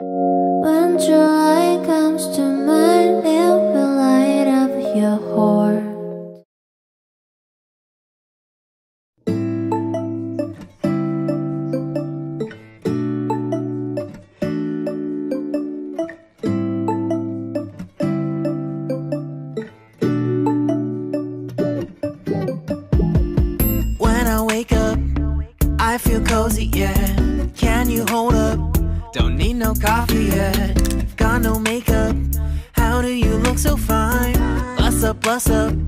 温着 no coffee yet. Got no makeup. How do you look so fine? Bust up, bust up.